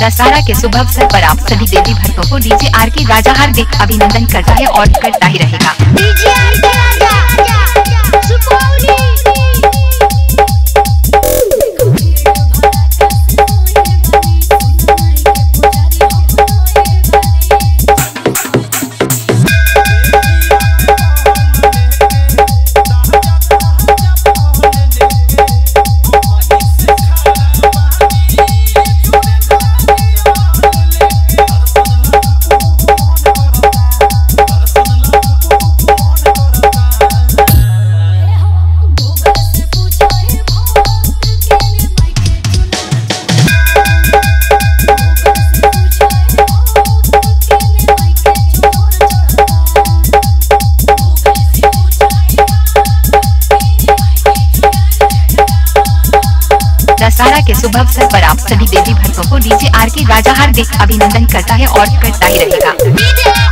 दशहरा के शुभ अवसर पर आप सभी देवी भक्तों को डीजे आर के राजा हार्दिक अभिनंदन करता है और करता ही रहेगा। दशहरा के शुभ अवसर पर आप सभी देवी भक्तों को डीजे आर के राजा हार्दिक अभिनंदन करता है और करता ही रहेगा।